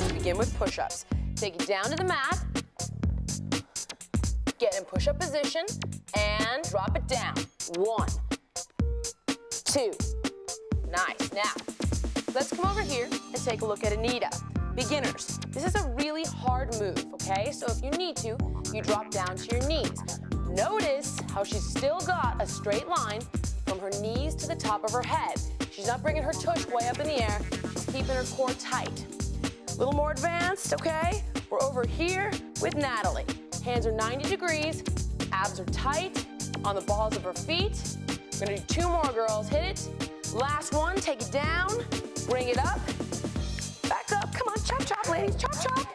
let's begin with push-ups. Take it down to the mat. Get in push-up position and drop it down. One, two. Nice. Now, let's come over here and take a look at Anita. Beginners, this is a really hard move, okay? So if you need to, you drop down to your knees. Notice how she's still got a straight line from her knees to the top of her head. She's not bringing her tush way up in the air, she's keeping her core tight. A little more advanced, okay? We're over here with Natalie. Hands are 90 degrees, abs are tight on the balls of her feet. We're gonna do two more, girls. Hit it. Last one, take it down, bring it up. Back up, come on, chop, chop, ladies, chop, chop.